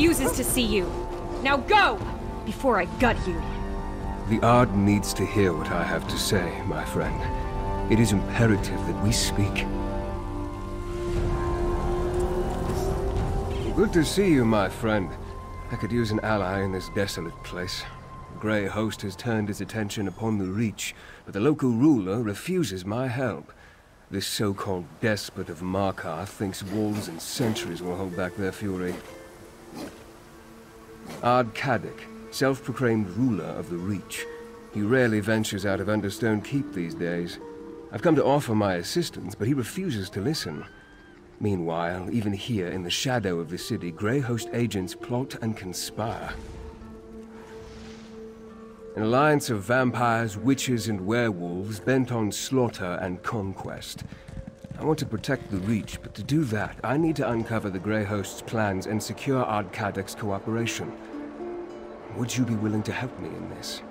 Refuses to see you. Now go! Before I gut you. The Ard needs to hear what I have to say, my friend. It is imperative that we speak. Good to see you, my friend. I could use an ally in this desolate place. The Grey Host has turned his attention upon the Reach, but the local ruler refuses my help. This so-called despot of Markarth thinks walls and sentries will hold back their fury. Ard Caddach, self-proclaimed ruler of the Reach. He rarely ventures out of Understone Keep these days. I've come to offer my assistance, but he refuses to listen. Meanwhile, even here in the shadow of the city, Grey Host agents plot and conspire. An alliance of vampires, witches, and werewolves bent on slaughter and conquest. I want to protect the Reach, but to do that, I need to uncover the Grey Host's plans and secure Ard Caddach's cooperation. Would you be willing to help me in this?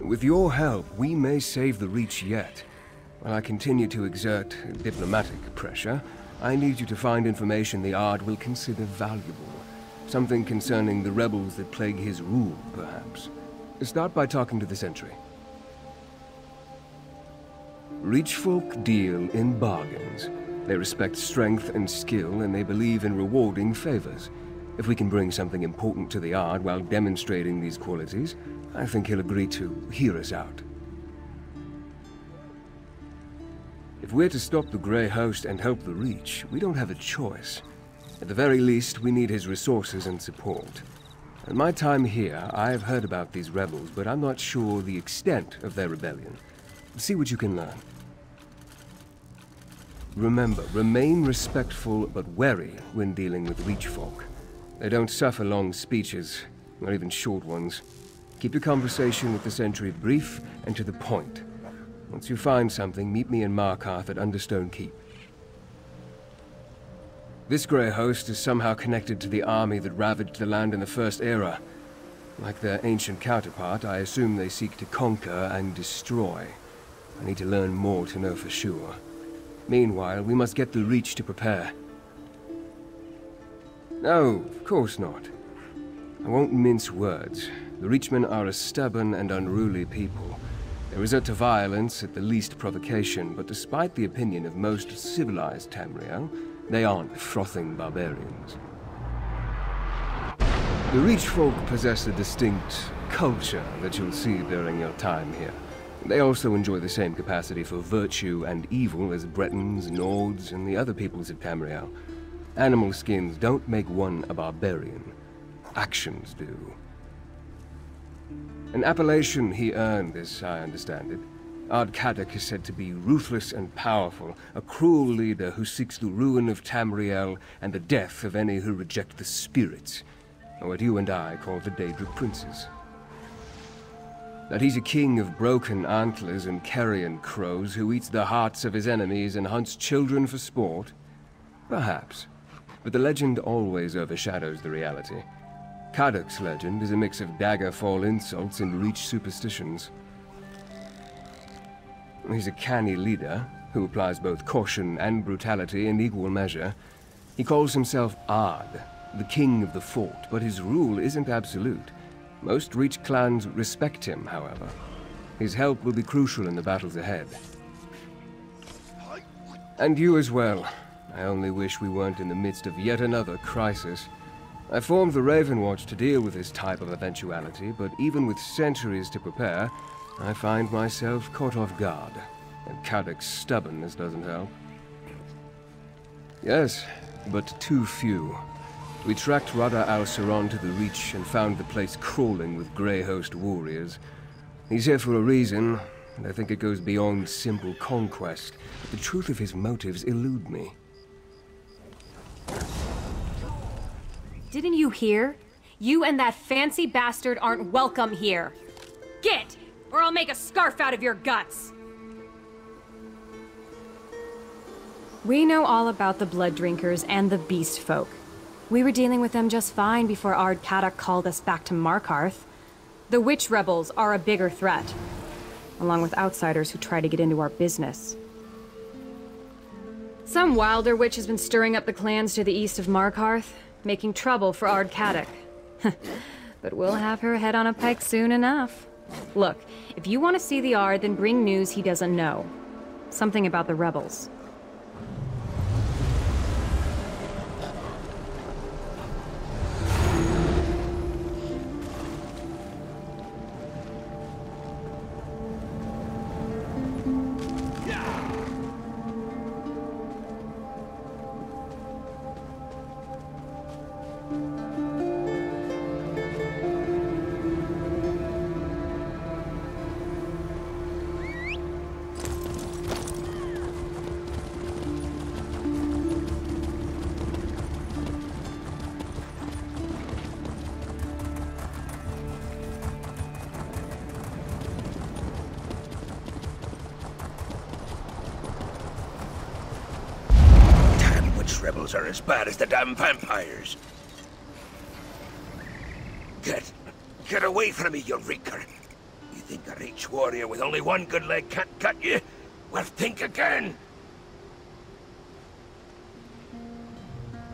With your help, we may save the Reach yet. While I continue to exert diplomatic pressure, I need you to find information the Ard will consider valuable. Something concerning the rebels that plague his rule, perhaps. Start by talking to the Sentry. Reach folk deal in bargains. They respect strength and skill, and they believe in rewarding favors. If we can bring something important to the Ard while demonstrating these qualities, I think he'll agree to hear us out. If we're to stop the Grey Host and help the Reach, we don't have a choice. At the very least, we need his resources and support. In my time here, I have heard about these rebels, but I'm not sure the extent of their rebellion. See what you can learn. Remember, remain respectful but wary when dealing with Reach folk. They don't suffer long speeches, not even short ones. Keep your conversation with the Sentry brief and to the point. Once you find something, meet me in Markarth at Understone Keep. This Grey Host is somehow connected to the army that ravaged the land in the First Era. Like their ancient counterpart, I assume they seek to conquer and destroy. I need to learn more to know for sure. Meanwhile, we must get the Reach to prepare. No, of course not. I won't mince words. The Reachmen are a stubborn and unruly people. They resort to violence at the least provocation, but despite the opinion of most civilized Tamriel, they aren't frothing barbarians. The Reach folk possess a distinct culture that you'll see during your time here. They also enjoy the same capacity for virtue and evil as Bretons, Nords, and the other peoples of Tamriel. Animal skins don't make one a barbarian. Actions do. An appellation he earned, as I understand it. Ard Caddach is said to be ruthless and powerful, a cruel leader who seeks the ruin of Tamriel and the death of any who reject the spirits, or what you and I call the Daedric Princes. That he's a king of broken antlers and carrion crows who eats the hearts of his enemies and hunts children for sport? Perhaps. But the legend always overshadows the reality. Caddach's legend is a mix of Daggerfall insults and Reach superstitions. He's a canny leader, who applies both caution and brutality in equal measure. He calls himself Ard, the king of the fort, but his rule isn't absolute. Most Reach clans respect him, however. His help will be crucial in the battles ahead. And you as well. I only wish we weren't in the midst of yet another crisis. I formed the Ravenwatch to deal with this type of eventuality, but even with centuries to prepare, I find myself caught off guard, and Caddach's stubbornness doesn't help. Yes, but too few. We tracked Rada al-Saron to the Reach and found the place crawling with Grey Host warriors. He's here for a reason, and I think it goes beyond simple conquest, but the truth of his motives elude me. Didn't you hear? You and that fancy bastard aren't welcome here. Get! Or I'll make a scarf out of your guts! We know all about the Blood Drinkers and the Beast Folk. We were dealing with them just fine before Ard Caddach called us back to Markarth. The Witch Rebels are a bigger threat, along with outsiders who try to get into our business. Some wilder witch has been stirring up the clans to the east of Markarth, making trouble for Ard Caddach. but we'll have her head on a pike soon enough. Look, if you want to see the Ard, then bring news he doesn't know. Something about the rebels. As bad as the damn vampires. Get... get away from me, you reeker. You think a reach warrior with only one good leg can't cut you? Well, think again!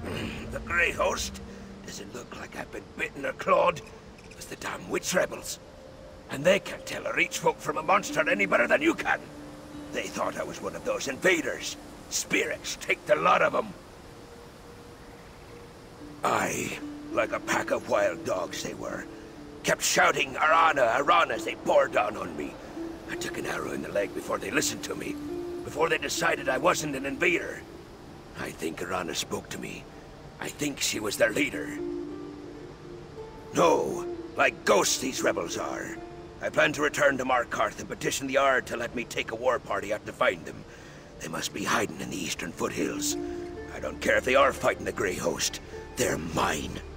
the Grey Host? Does it look like I've been bitten or clawed? It's the damn witch rebels. And they can't tell a reach folk from a monster any better than you can. They thought I was one of those invaders. Spirits, take the lot of them. I, like a pack of wild dogs they were, kept shouting Arana, Arana as they bore down on me. I took an arrow in the leg before they listened to me, before they decided I wasn't an invader. I think Arana spoke to me. I think she was their leader. No, like ghosts these rebels are. I plan to return to Markarth and petition the Ard to let me take a war party out to find them. They must be hiding in the eastern foothills. I don't care if they are fighting the Grey Host. They're mine.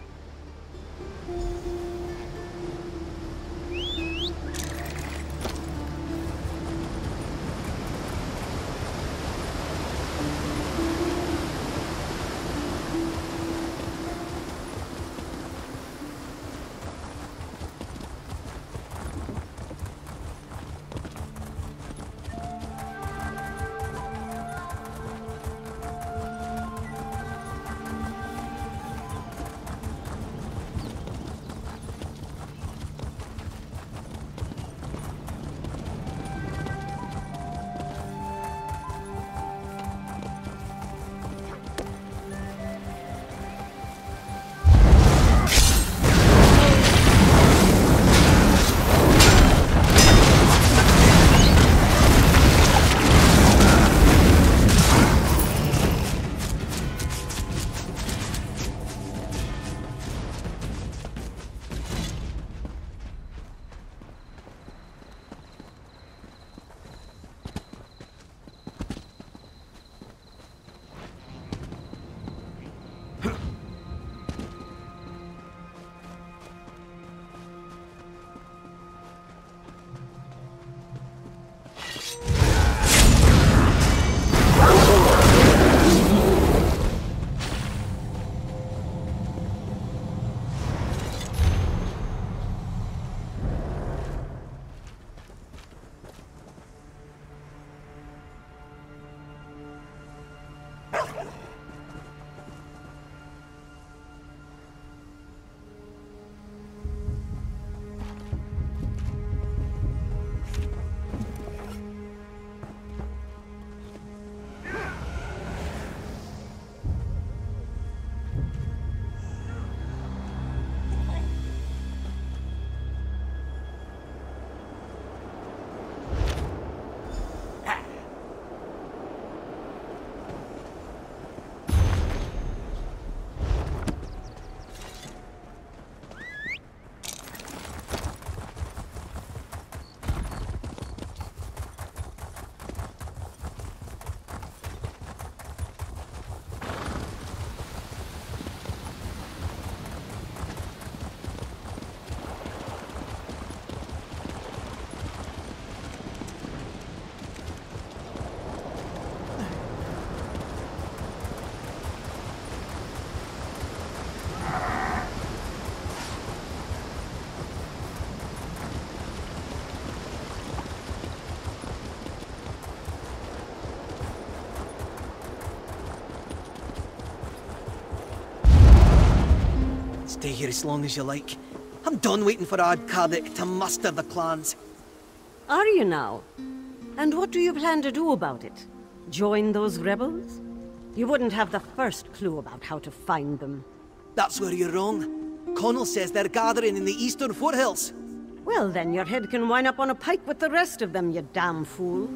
Stay here as long as you like. I'm done waiting for Ard Caddach to muster the clans. Are you now? And what do you plan to do about it? Join those rebels? You wouldn't have the first clue about how to find them. That's where you're wrong. Connell says they're gathering in the eastern foothills. Well, then your head can wind up on a pike with the rest of them, you damn fool.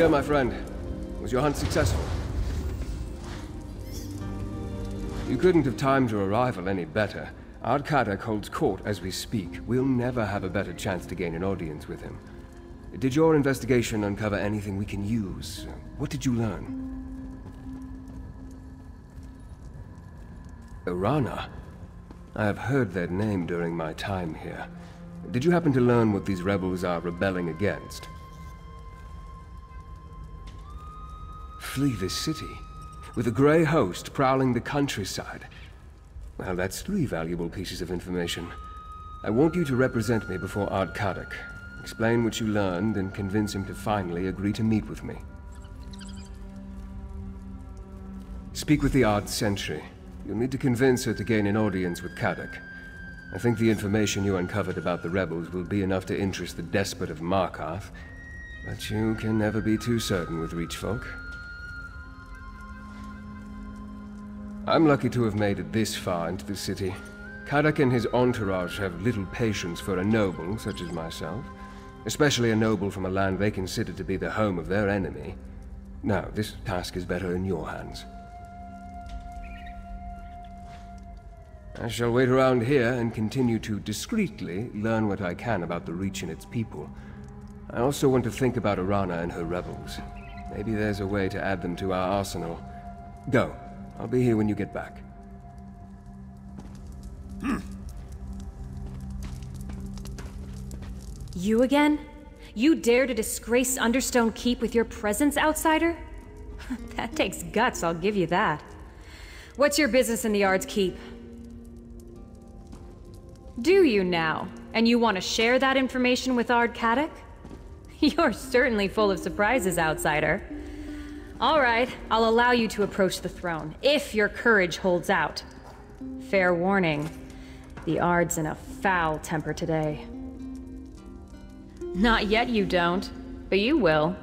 Yeah, my friend. Was your hunt successful? You couldn't have timed your arrival any better. Ard holds court as we speak. We'll never have a better chance to gain an audience with him. Did your investigation uncover anything we can use? What did you learn? Arana? I have heard that name during my time here. Did you happen to learn what these rebels are rebelling against? Flee this city, with a grey host prowling the countryside. Well, that's three valuable pieces of information. I want you to represent me before Ard Caddach. Explain what you learned and convince him to finally agree to meet with me. Speak with the Art Sentry. You'll need to convince her to gain an audience with Caddach. I think the information you uncovered about the rebels will be enough to interest the despot of Markarth, but you can never be too certain with Reach I'm lucky to have made it this far into the city. Caddach and his entourage have little patience for a noble such as myself, especially a noble from a land they consider to be the home of their enemy. Now, this task is better in your hands. I shall wait around here and continue to discreetly learn what I can about the Reach and its people. I also want to think about Arana and her rebels. Maybe there's a way to add them to our arsenal. Go. I'll be here when you get back. Hmm. You again? You dare to disgrace Understone Keep with your presence, outsider? that takes guts, I'll give you that. What's your business in the Ard's Keep? Do you now? And you want to share that information with Ard Caddach? You're certainly full of surprises, outsider. All right, I'll allow you to approach the throne, if your courage holds out. Fair warning, the Ard's in a foul temper today. Not yet you don't, but you will.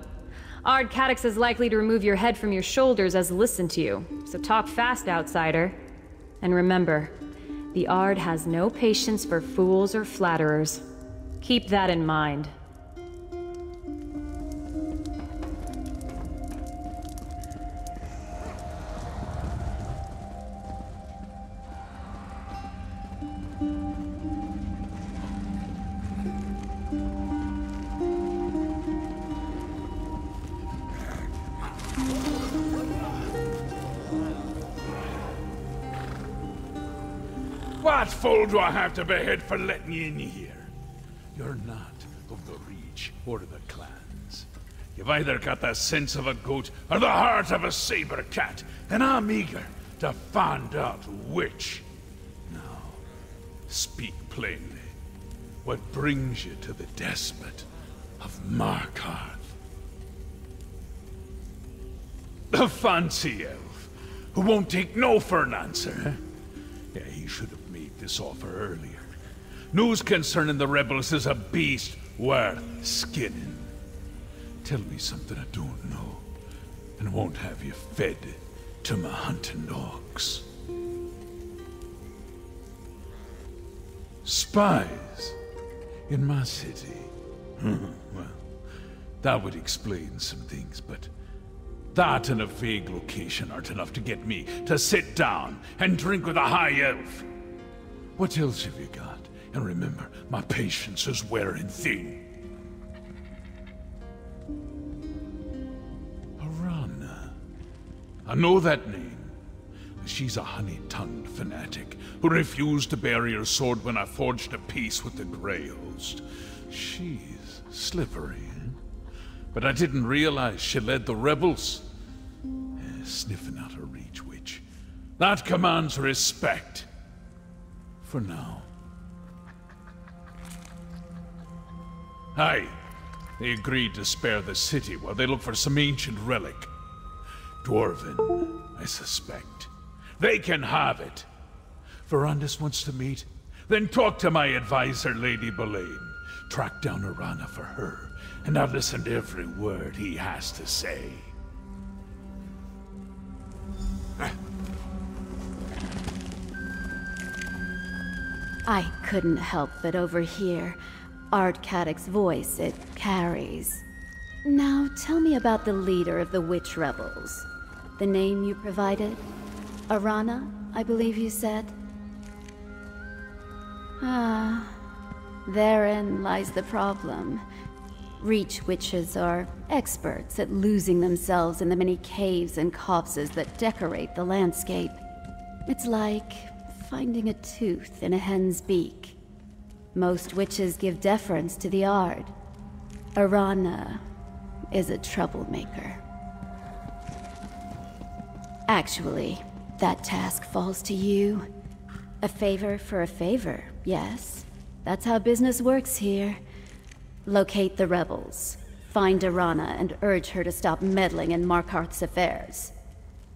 Ard Caddach is likely to remove your head from your shoulders as listen to you, so talk fast, outsider. And remember, the Ard has no patience for fools or flatterers. Keep that in mind. What fool do I have to behead for letting you in here? You're not of the Reach or the clans. You've either got the sense of a goat or the heart of a saber cat, and I'm eager to find out which. Now, speak plainly. What brings you to the despot of Markarth? The fancy elf, who won't take no for an answer? Yeah, he should this offer earlier. News concerning the rebels is a beast worth skinning. Tell me something I don't know, and won't have you fed to my hunting dogs. Spies in my city. Hmm, well, that would explain some things, but that and a vague location aren't enough to get me to sit down and drink with a high elf. What else have you got? And remember, my patience is wearing thin. Arana. I know that name. She's a honey-tongued fanatic who refused to bear your sword when I forged a peace with the Grey Host. She's slippery, eh? But I didn't realize she led the rebels. Eh, sniffing out her reach witch. That commands respect. For now. Aye. They agreed to spare the city while they look for some ancient relic. Dwarven, I suspect. They can have it. Verandis wants to meet? Then talk to my advisor, Lady Belain. Track down Arana for her, and I'll listen to every word he has to say. I couldn't help but overhear Ard Caddach's voice it carries. Now tell me about the leader of the Witch Rebels. The name you provided? Arana, I believe you said? Ah, therein lies the problem. Reach witches are experts at losing themselves in the many caves and copses that decorate the landscape. It's like finding a tooth in a hen's beak. Most witches give deference to the Ard. Arana is a troublemaker. Actually, that task falls to you. A favor for a favor, yes. That's how business works here. Locate the rebels. Find Arana and urge her to stop meddling in Markarth's affairs.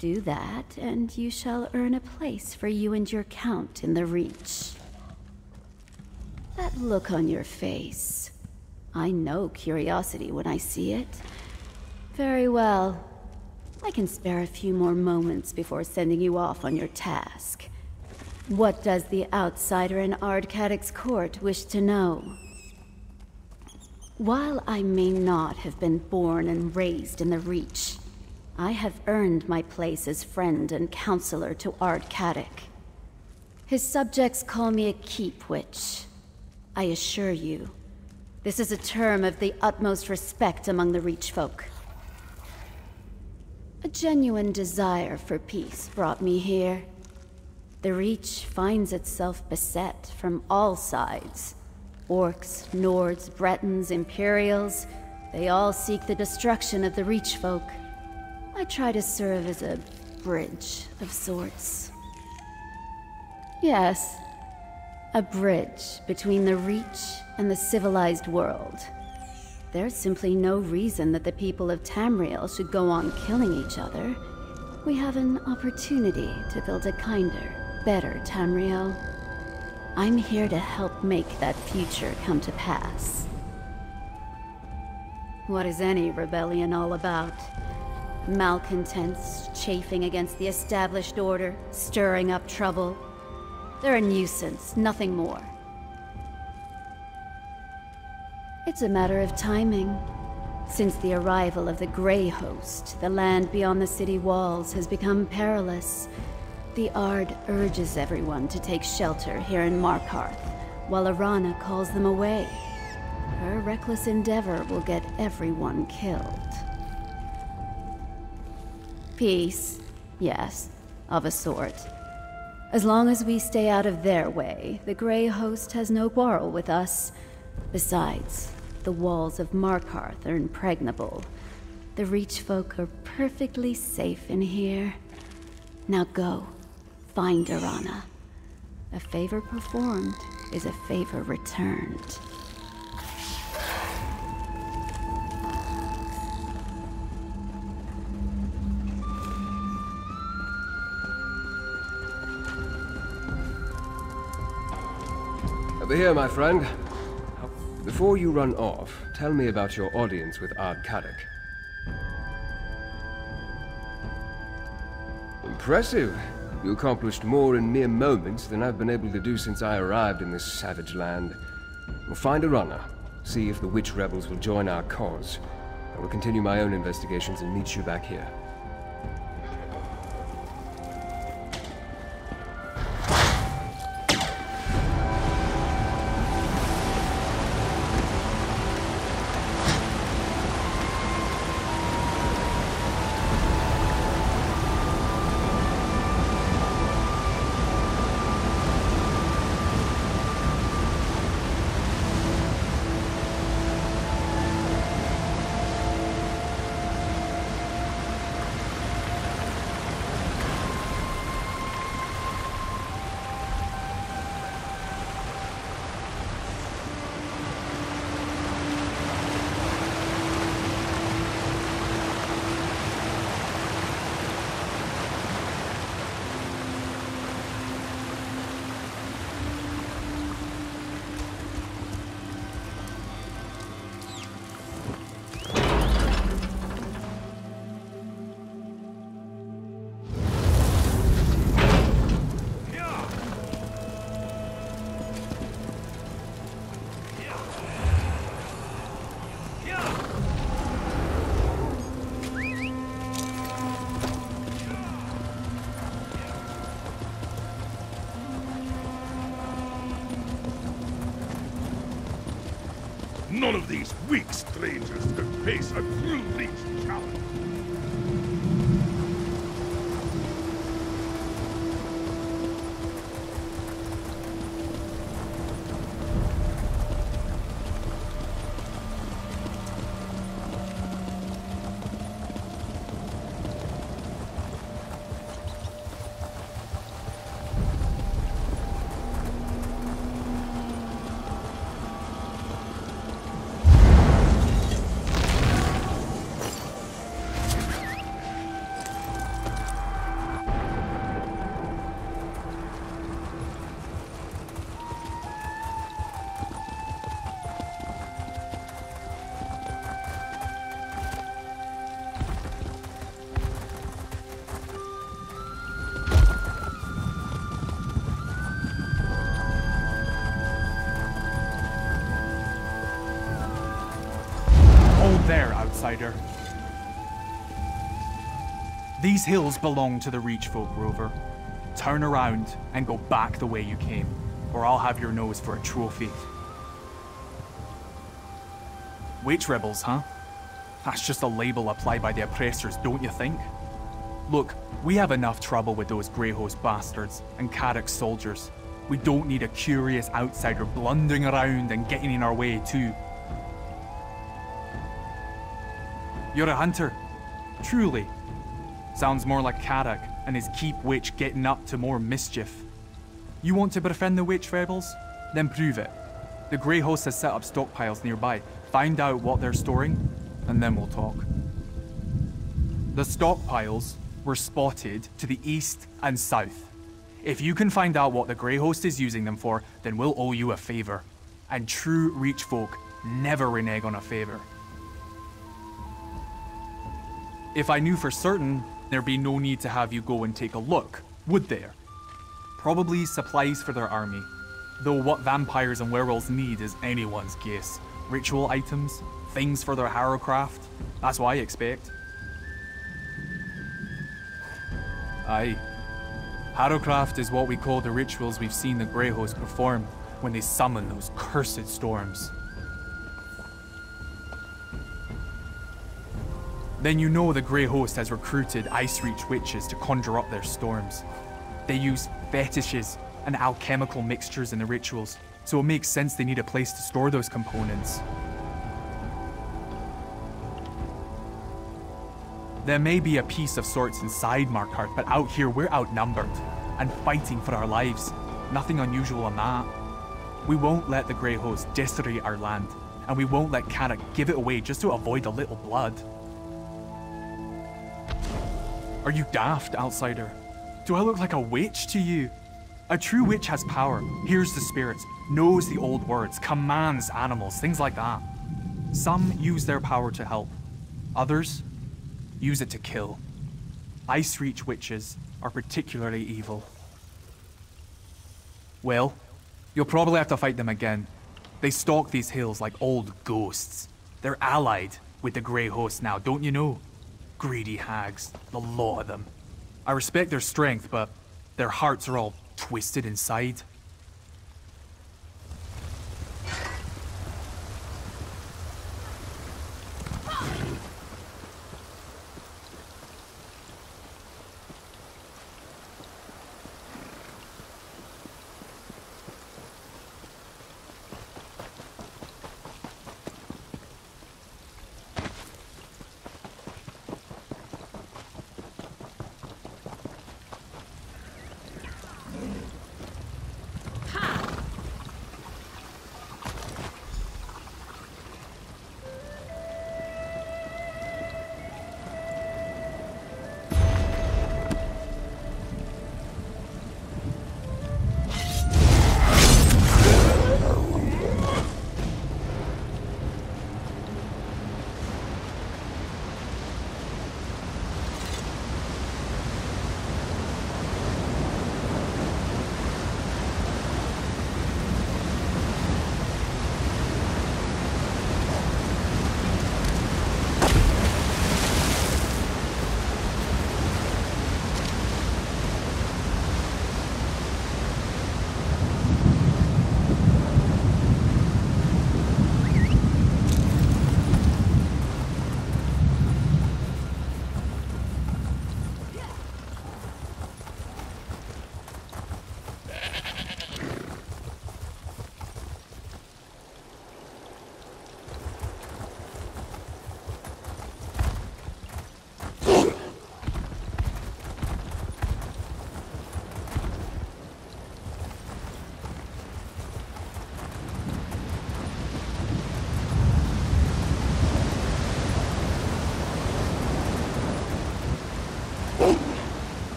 Do that, and you shall earn a place for you and your count in the Reach. That look on your face. I know curiosity when I see it. Very well. I can spare a few more moments before sending you off on your task. What does the outsider in Ard Caddach's court wish to know? While I may not have been born and raised in the Reach, I have earned my place as friend and counselor to Ard Caddach. His subjects call me a keep witch. I assure you, this is a term of the utmost respect among the Reach folk. A genuine desire for peace brought me here. The Reach finds itself beset from all sides. Orcs, Nords, Bretons, Imperials, they all seek the destruction of the Reach folk. I try to serve as a bridge of sorts. Yes, a bridge between the Reach and the civilized world. There's simply no reason that the people of Tamriel should go on killing each other. We have an opportunity to build a kinder, better Tamriel. I'm here to help make that future come to pass. What is any rebellion all about? Malcontents chafing against the established order, stirring up trouble. They're a nuisance, nothing more. It's a matter of timing. Since the arrival of the Grey Host, the land beyond the city walls has become perilous. The Ard urges everyone to take shelter here in Markarth, while Arana calls them away. Her reckless endeavor will get everyone killed. Peace, yes, of a sort. As long as we stay out of their way, the Grey Host has no quarrel with us. Besides, the walls of Markarth are impregnable. The Reach folk are perfectly safe in here. Now go, find Arana. A favor performed is a favor returned. Over here, my friend. Before you run off, tell me about your audience with Ard Caddach. Impressive. You accomplished more in mere moments than I've been able to do since I arrived in this savage land. We'll find a runner. see if the witch rebels will join our cause. I will continue my own investigations and meet you back here. None of these weak strangers could face a true Reach These hills belong to the Reach folk, Rover. Turn around and go back the way you came, or I'll have your nose for a trophy. Witch rebels, huh? That's just a label applied by the oppressors, don't you think? Look, we have enough trouble with those Grey Host bastards and Caddach's soldiers. We don't need a curious outsider blundering around and getting in our way, too. You're a hunter. Truly. Sounds more like Caddach and his keep witch getting up to more mischief. You want to befriend the witch rebels? Then prove it. The Grey Host has set up stockpiles nearby. Find out what they're storing, and then we'll talk. The stockpiles were spotted to the east and south. If you can find out what the Grey Host is using them for, then we'll owe you a favor. And true Reach folk never renege on a favor. If I knew for certain, there'd be no need to have you go and take a look, would there? Probably supplies for their army. Though what vampires and werewolves need is anyone's guess. Ritual items, things for their harrowcraft. That's what I expect. Aye. Harrowcraft is what we call the rituals we've seen the Grey Host perform when they summon those cursed storms. Then you know the Grey Host has recruited Icereach witches to conjure up their storms. They use fetishes and alchemical mixtures in the rituals, so it makes sense they need a place to store those components. There may be a peace of sorts inside Markarth, but out here we're outnumbered and fighting for our lives. Nothing unusual in that. We won't let the Grey Host desecrate our land, and we won't let Karak give it away just to avoid a little blood. Are you daft, outsider? Do I look like a witch to you? A true witch has power, hears the spirits, knows the old words, commands animals, things like that. Some use their power to help, others use it to kill. Icereach witches are particularly evil. Well, you'll probably have to fight them again. They stalk these hills like old ghosts. They're allied with the Grey Host now, don't you know? Greedy hags, the lot of them. I respect their strength, but their hearts are all twisted inside.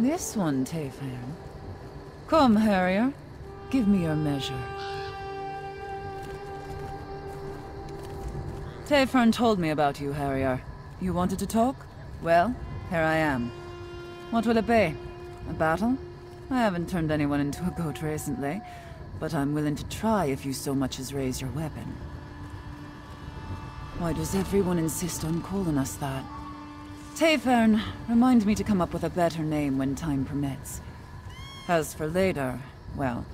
This one, Teyfern. Come, Harrier. Give me your measure. Teyfern told me about you, Harrier. You wanted to talk? Well, here I am. What will it be? A battle? I haven't turned anyone into a goat recently, but I'm willing to try if you so much as raise your weapon. Why does everyone insist on calling us that? Teyfern, remind me to come up with a better name when time permits. As for later, well,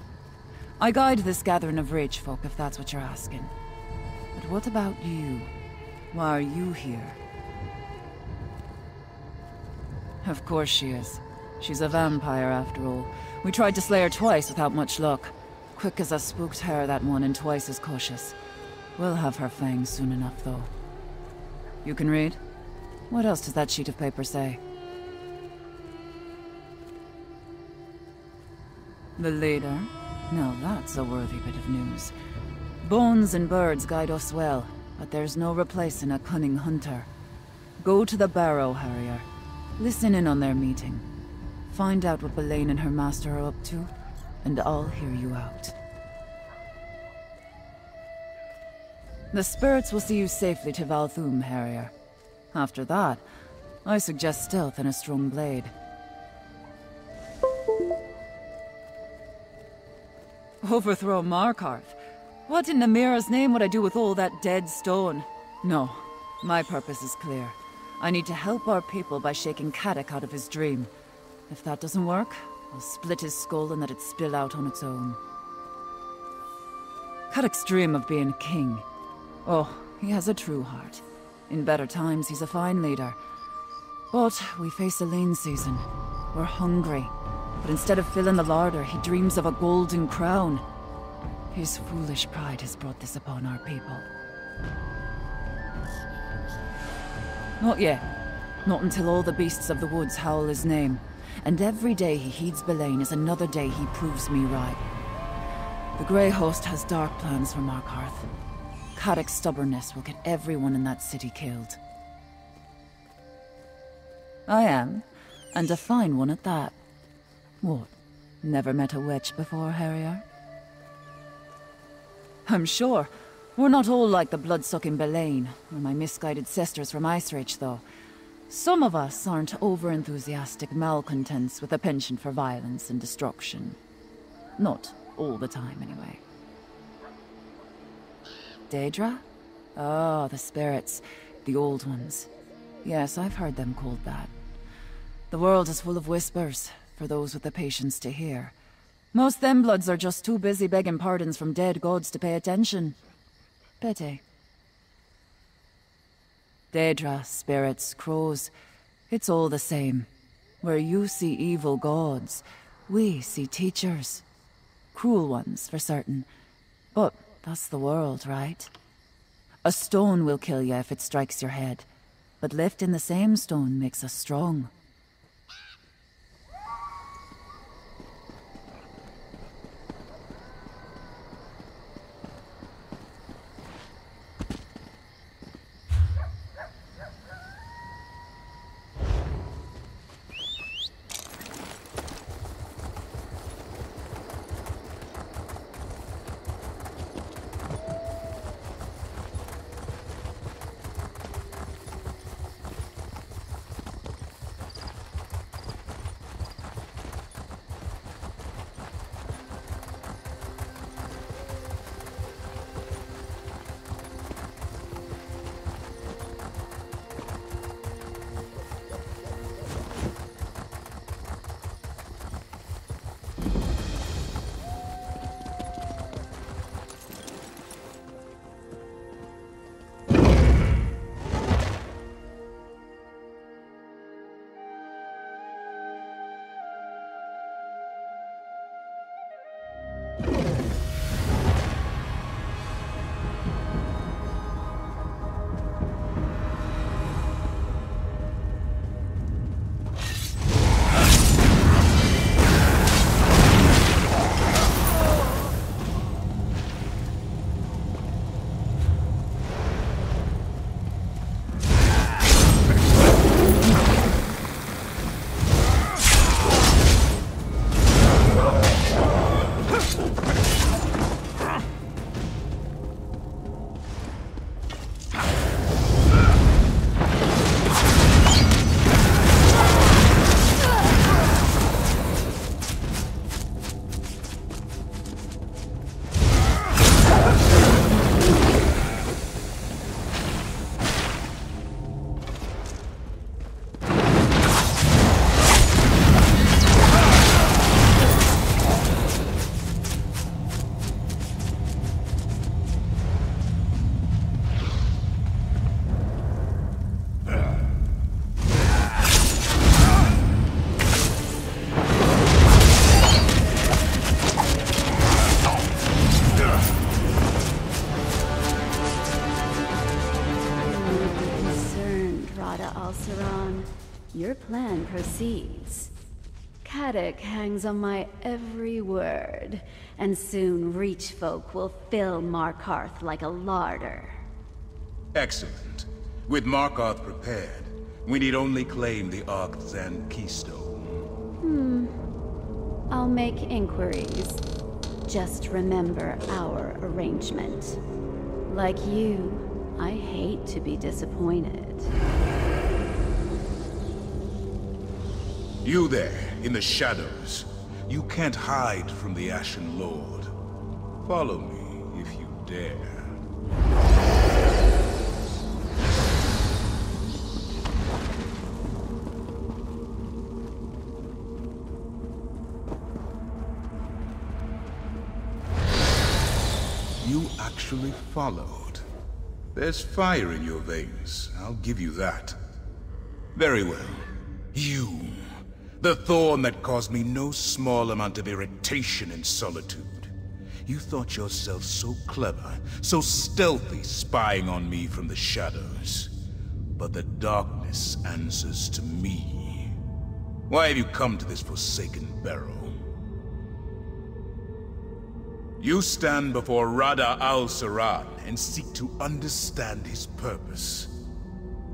I guide this gathering of rich folk if that's what you're asking. But what about you? Why are you here? Of course she is. She's a vampire, after all. We tried to slay her twice without much luck. Quick as a spooked hare, that one, and twice as cautious. We'll have her fangs soon enough, though. You can read? What else does that sheet of paper say? The leader? Now that's a worthy bit of news. Bones and birds guide us well, but there's no replacing a cunning hunter. Go to the Barrow, Harrier. Listen in on their meeting. Find out what Belain and her master are up to, and I'll hear you out. The spirits will see you safely to Valthume, Harrier. After that, I suggest stealth and a strong blade. Overthrow Markarth? What in Namira's name would I do with all that dead stone? No, my purpose is clear. I need to help our people by shaking Caddach out of his dream. If that doesn't work, I'll split his skull and let it spill out on its own. Caddach's dream of being king. Oh, he has a true heart. In better times, he's a fine leader. But we face a lean season. We're hungry. But instead of filling the larder, he dreams of a golden crown. His foolish pride has brought this upon our people. Not yet. Not until all the beasts of the woods howl his name. And every day he heeds Belain is another day he proves me right. The Grey Host has dark plans for Markarth. Caddach's stubbornness will get everyone in that city killed. I am, and a fine one at that. What? Never met a witch before, Harrier? I'm sure. We're not all like the blood-sucking Belain, or my misguided sisters from Icereach, though. Some of us aren't over-enthusiastic malcontents with a penchant for violence and destruction. Not all the time, anyway. Daedra? Oh, the spirits. The old ones. Yes, I've heard them called that. The world is full of whispers, for those with the patience to hear. Most them bloods are just too busy begging pardons from dead gods to pay attention. Pity. Daedra, spirits, crows, it's all the same. Where you see evil gods, we see teachers. Cruel ones, for certain. But that's the world, right? A stone will kill you if it strikes your head. But lifting the same stone makes us strong. On my every word, and soon Reach folk will fill Markarth like a larder. Excellent. With Markarth prepared, we need only claim the Arcthan Keystone. Hmm. I'll make inquiries. Just remember our arrangement. Like you, I hate to be disappointed. You there, in the shadows. You can't hide from the Ashen Lord. Follow me, if you dare. You actually followed. There's fire in your veins, I'll give you that. Very well. You, the thorn that caused me no small amount of irritation and solitude. You thought yourself so clever, so stealthy spying on me from the shadows. But the darkness answers to me. Why have you come to this forsaken barrow? You stand before Rada al-Saran and seek to understand his purpose.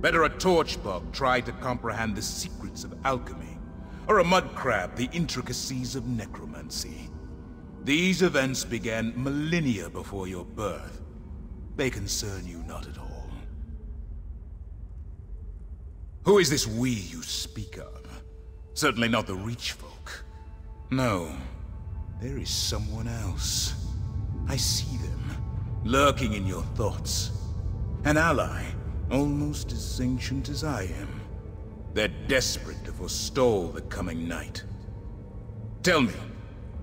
Better a torchbug try to comprehend the secrets of alchemy, or a mud crab the intricacies of necromancy. These events began millennia before your birth. They concern you not at all. Who is this we you speak of? Certainly not the Reach folk. No, there is someone else. I see them, lurking in your thoughts. An ally, almost as ancient as I am. They're desperate to forestall the coming night. Tell me,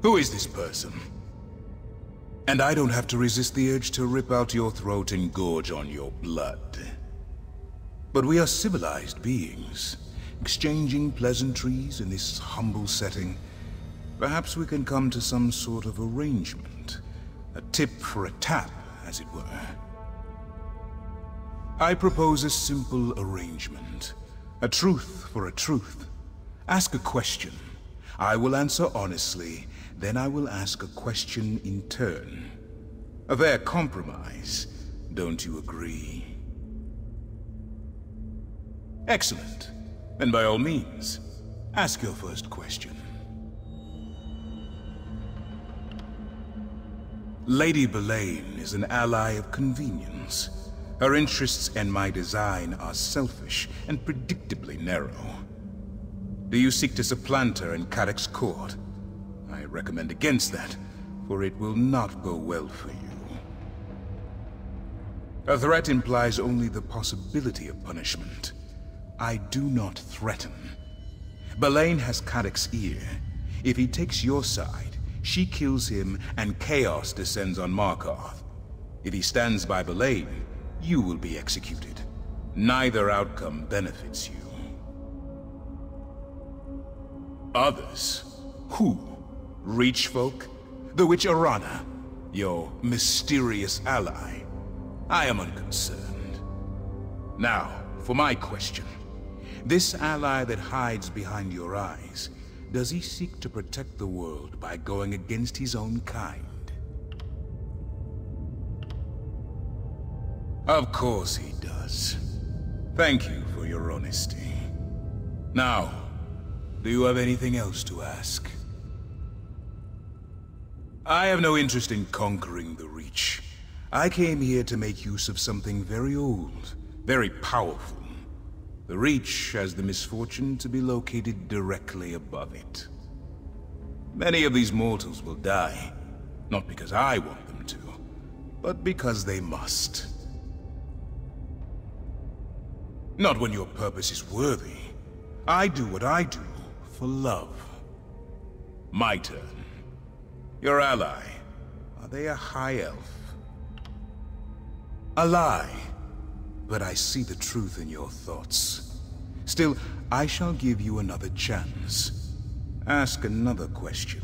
who is this person? And I don't have to resist the urge to rip out your throat and gorge on your blood. But we are civilized beings, exchanging pleasantries in this humble setting. Perhaps we can come to some sort of arrangement. A tip for a tap, as it were. I propose a simple arrangement. A truth for a truth. Ask a question. I will answer honestly, then I will ask a question in turn. A fair compromise, don't you agree? Excellent. Then by all means, ask your first question. Lady Belain is an ally of convenience. Her interests and my design are selfish and predictably narrow. Do you seek to supplant her in Caddach's court? I recommend against that, for it will not go well for you. A threat implies only the possibility of punishment. I do not threaten. Belain has Caddach's ear. If he takes your side, she kills him and chaos descends on Markarth. If he stands by Belain, you will be executed. Neither outcome benefits you. Others? Who? Reach folk? The witch Arana? Your mysterious ally? I am unconcerned. Now, for my question. This ally that hides behind your eyes, does he seek to protect the world by going against his own kind? Of course he does. Thank you for your honesty. Now, do you have anything else to ask? I have no interest in conquering the Reach. I came here to make use of something very old, very powerful. The Reach has the misfortune to be located directly above it. Many of these mortals will die, not because I want them to, but because they must. Not when your purpose is worthy. I do what I do for love. My turn. Your ally. Are they a high elf? A lie. But I see the truth in your thoughts. Still, I shall give you another chance. Ask another question.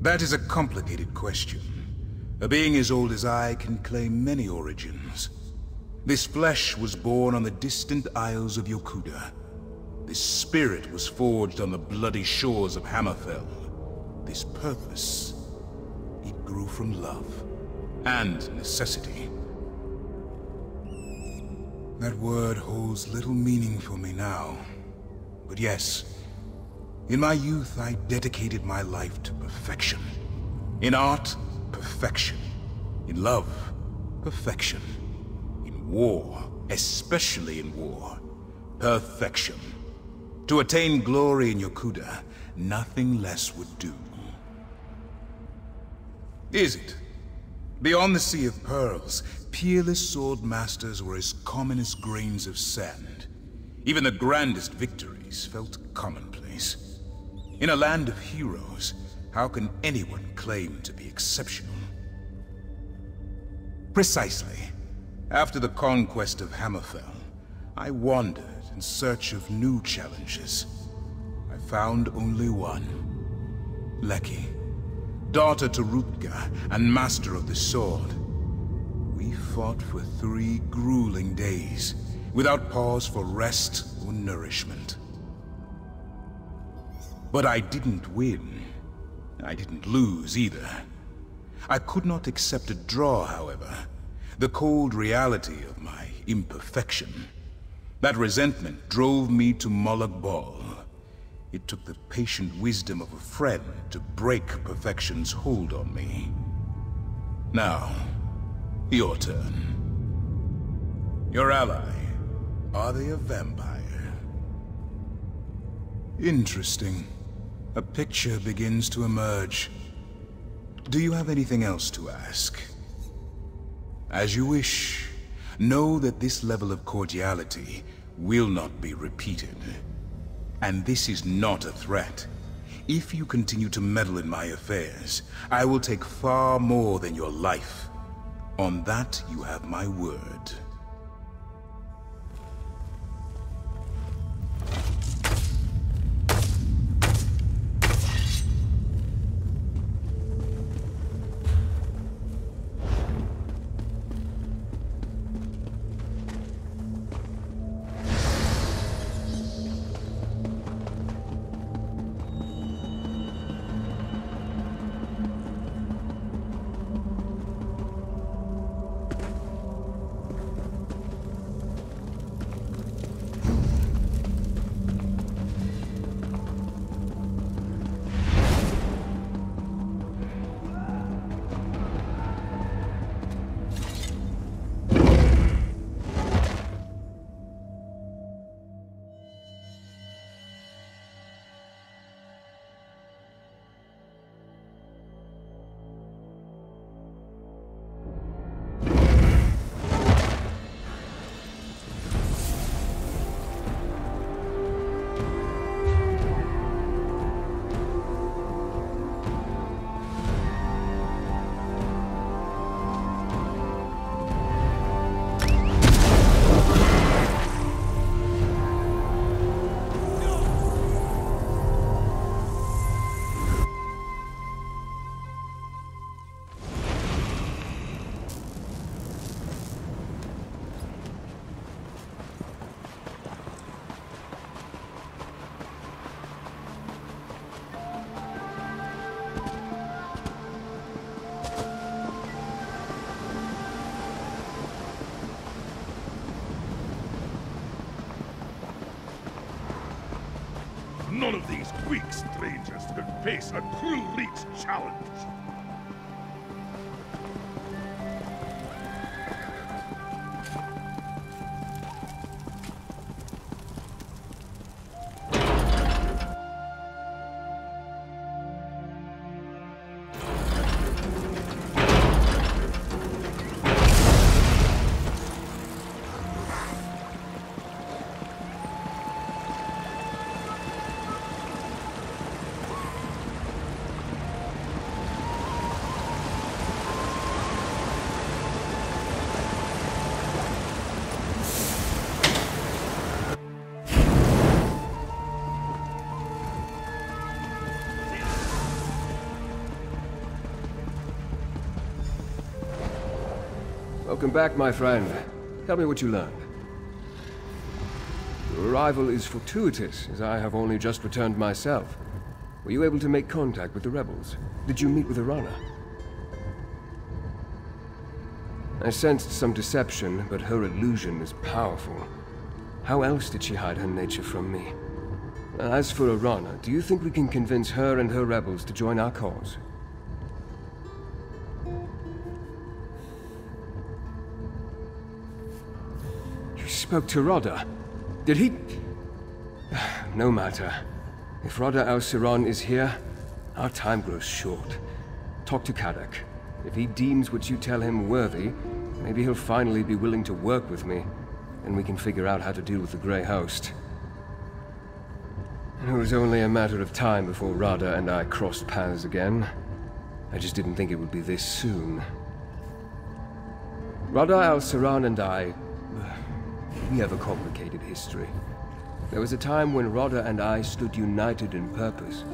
That is a complicated question. A being as old as I can claim many origins. This flesh was born on the distant isles of Yokuda. This spirit was forged on the bloody shores of Hammerfell. This purpose, it grew from love and necessity. That word holds little meaning for me now. But yes, in my youth I dedicated my life to perfection. In art, perfection. In love, perfection. War, especially in war, perfection. To attain glory in Yokuda, nothing less would do. Is it? Beyond the Sea of Pearls, peerless sword masters were as common as grains of sand. Even the grandest victories felt commonplace. In a land of heroes, how can anyone claim to be exceptional? Precisely. After the conquest of Hammerfell, I wandered in search of new challenges. I found only one. Lecky, daughter to Rutger and master of the sword. We fought for three grueling days, without pause for rest or nourishment. But I didn't win. I didn't lose either. I could not accept a draw, however. The cold reality of my imperfection. That resentment drove me to Molag Bal. It took the patient wisdom of a friend to break perfection's hold on me. Now, your turn. Your ally, are they a vampire? Interesting. A picture begins to emerge. Do you have anything else to ask? As you wish. Know that this level of cordiality will not be repeated. And this is not a threat. If you continue to meddle in my affairs, I will take far more than your life. On that, you have my word. Face a true leech challenge. Welcome back, my friend. Tell me what you learned. Your arrival is fortuitous, as I have only just returned myself. Were you able to make contact with the rebels? Did you meet with Arana? I sensed some deception, but her illusion is powerful. How else did she hide her nature from me? As for Arana, do you think we can convince her and her rebels to join our cause? Spoke to Rada. Did he... No matter. If Rada al-Saran is here, our time grows short. Talk to Caddach. If he deems what you tell him worthy, maybe he'll finally be willing to work with me. And we can figure out how to deal with the Grey Host. It was only a matter of time before Rada and I crossed paths again. I just didn't think it would be this soon. Rada al-Saran and I... We have a complicated history. There was a time when Rada and I stood united in purpose.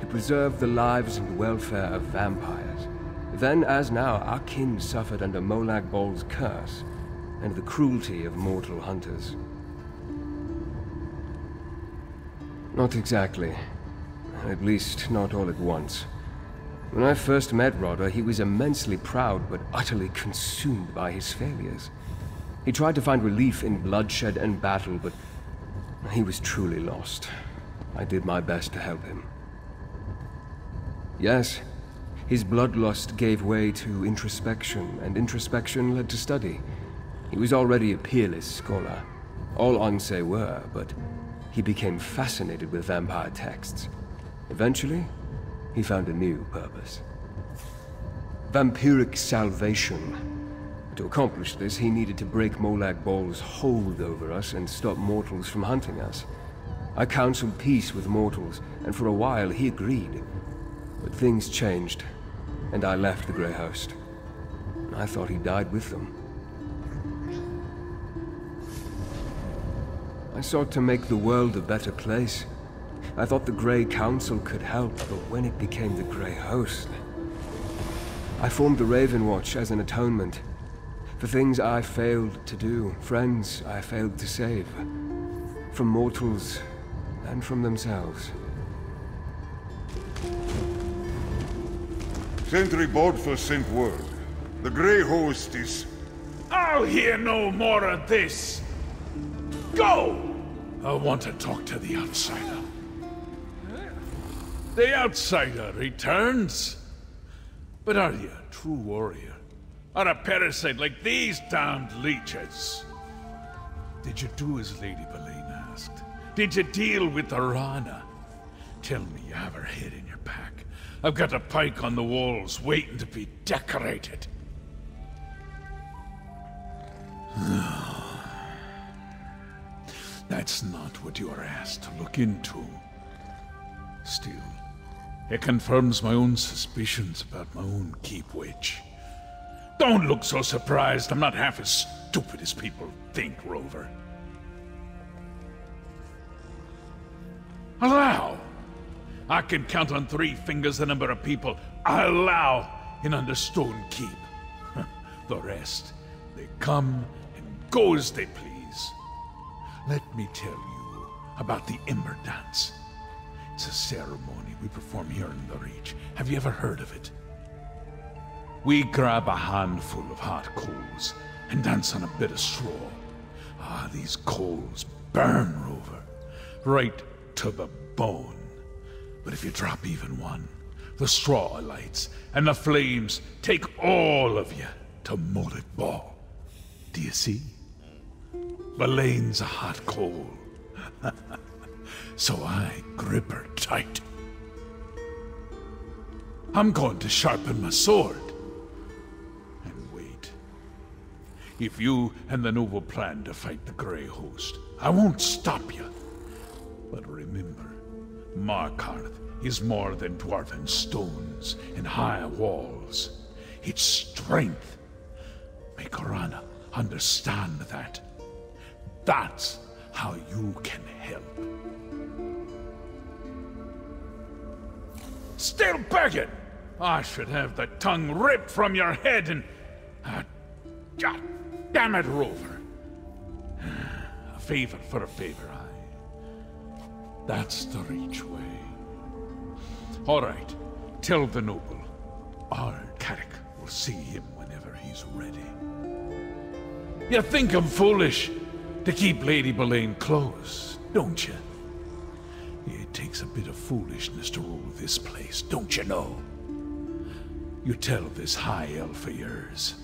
To preserve the lives and welfare of vampires. Then, as now, our kin suffered under Molag Bal's curse, and the cruelty of mortal hunters. Not exactly. At least, not all at once. When I first met Rada, he was immensely proud but utterly consumed by his failures. He tried to find relief in bloodshed and battle, but he was truly lost. I did my best to help him. Yes, his bloodlust gave way to introspection, and introspection led to study. He was already a peerless scholar. All Ansei were, but he became fascinated with vampire texts. Eventually, he found a new purpose. Vampiric salvation. To accomplish this, he needed to break Molag Bal's hold over us and stop mortals from hunting us. I counseled peace with mortals, and for a while he agreed. But things changed, and I left the Grey Host. I thought he died with them. I sought to make the world a better place. I thought the Grey Council could help, but when it became the Grey Host... I formed the Ravenwatch as an atonement. For things I failed to do, friends I failed to save. From mortals, and from themselves. Sentry Bodful sent word. The Grey Host is... I'll hear no more of this! Go! I want to talk to the outsider. The outsider returns. But are you a true warrior? Or a parasite like these damned leeches? Did you do as Lady Belain asked? Did you deal with the Rana? Tell me you have her head in your pack. I've got a pike on the walls waiting to be decorated. That's not what you are asked to look into. Still, it confirms my own suspicions about my own keep witch. Don't look so surprised. I'm not half as stupid as people think, Rover. Allow. I can count on three fingers the number of people I allow in Understone Keep. the rest, they come and go as they please. Let me tell you about the Ember Dance. It's a ceremony we perform here in the Reach. Have you ever heard of it? We grab a handful of hot coals and dance on a bit of straw. Ah, these coals burn, Rover, right to the bone. But if you drop even one, the straw lights, and the flames take all of you to Molag Bal. Do you see? Belain's a hot coal. so I grip her tight. I'm going to sharpen my sword. If you and the Noble plan to fight the Grey Host, I won't stop you. But remember, Markarth is more than dwarven stones and high walls. It's strength. Make Arana understand that. That's how you can help. Still begging? I should have the tongue ripped from your head and... Uh, damn it, Rover. A favor for a favor, aye. That's the Reach way. All right, tell the noble. Our Carrick will see him whenever he's ready. You think I'm foolish to keep Lady Belain close, don't you? It takes a bit of foolishness to rule this place, don't you know? You tell this high elf of yours.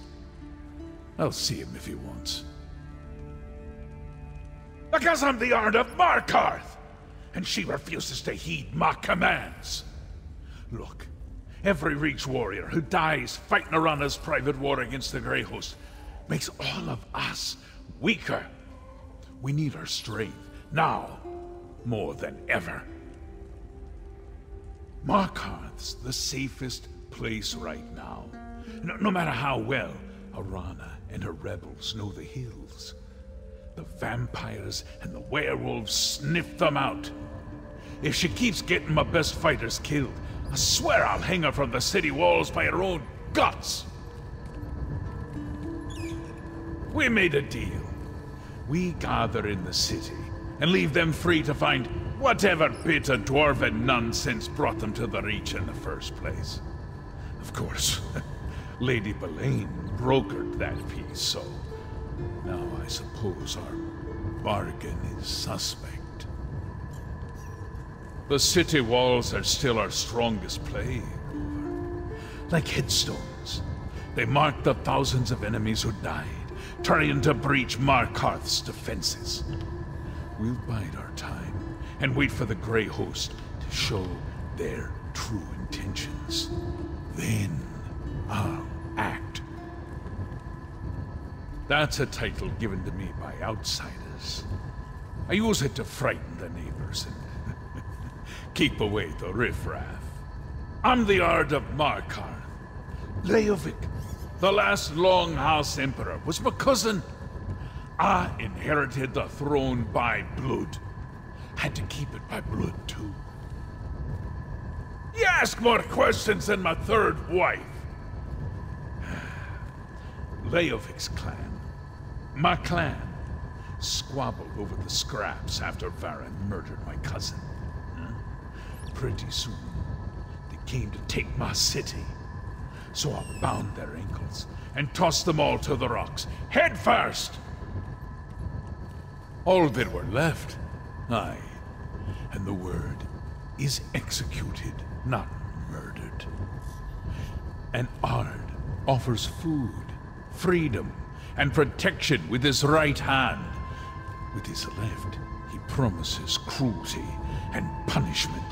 I'll see him if he wants. Because I'm the Ard of Markarth, and she refuses to heed my commands. Look, every Reach warrior who dies fighting Arana's private war against the Grey Host makes all of us weaker. We need our strength, now, more than ever. Markarth's the safest place right now. No, no matter how well Arana and her rebels know the hills. The vampires and the werewolves sniff them out. If she keeps getting my best fighters killed, I swear I'll hang her from the city walls by her own guts. We made a deal. We gather in the city and leave them free to find whatever bit of dwarven nonsense brought them to the Reach in the first place. Of course, Lady Belain brokered that peace, so now I suppose our bargain is suspect. The city walls are still our strongest play. Like headstones, they mark the thousands of enemies who died, trying to breach Markarth's defenses. We'll bide our time and wait for the Grey Host to show their true intentions. Then I'll act. That's a title given to me by outsiders. I use it to frighten the neighbors and keep away the riffraff. I'm the Ard of Markarth. Leovic, the last Longhouse Emperor, was my cousin. I inherited the throne by blood. Had to keep it by blood, too. You ask more questions than my third wife. Leovic's clan, my clan, squabbled over the scraps after Varen murdered my cousin. Hmm? Pretty soon, they came to take my city. So I bound their ankles and tossed them all to the rocks, head first. All that were left, aye, and the word is executed, not murdered. An Ard offers food, freedom, and protection with his right hand. With his left, he promises cruelty and punishment.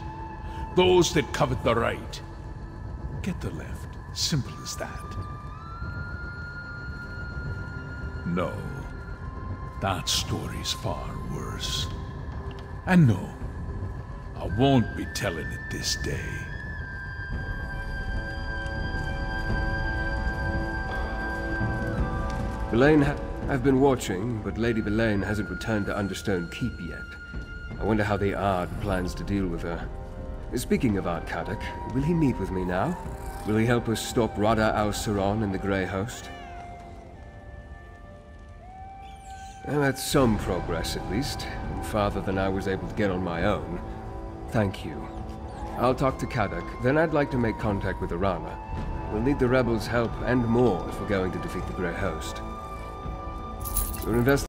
Those that covet the right get the left. Simple as that. No, that story's far worse. And no, I won't be telling it this day. Ha I've been watching, but Lady Belain hasn't returned to Understone Keep yet. I wonder how the Ard plans to deal with her. Speaking of Ard Caddach, will he meet with me now? Will he help us stop Rada al-Saran and the Grey Host? Well, that's some progress, at least, and farther than I was able to get on my own. Thank you. I'll talk to Caddach, then I'd like to make contact with Arana. We'll need the rebels' help and more if we're going to defeat the Grey Host. Investing